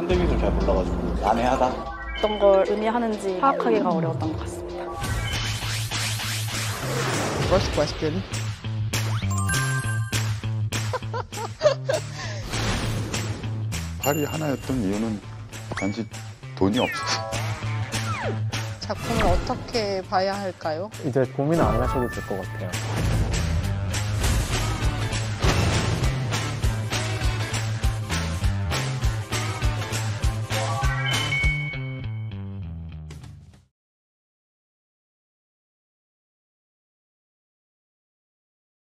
현대미술 잘 몰라가지고 난해하다. 어떤 걸 의미하는지 파악하기가 어려웠던 것 같습니다. First question. 팔이 하나였던 이유는 단지 돈이 없어서. 작품을 어떻게 봐야 할까요? 이제 고민 안 하셔도 될 것 같아요.